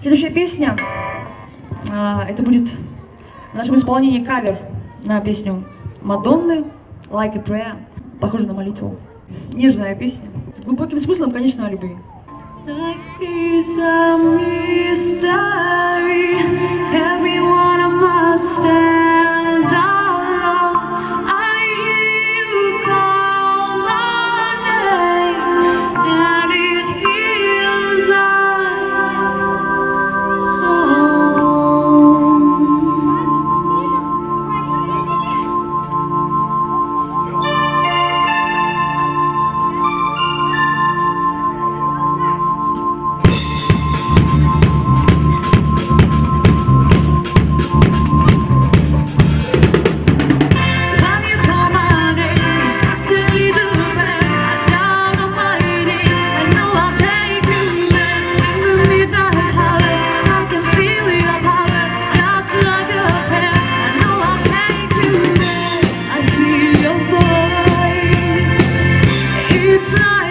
Следующая песня, а, это будет в нашем исполнении кавер на песню Мадонны «Like a Prayer», похоже на молитву. Нежная песня, с глубоким смыслом, конечно, о любви. Life is a mystery. life.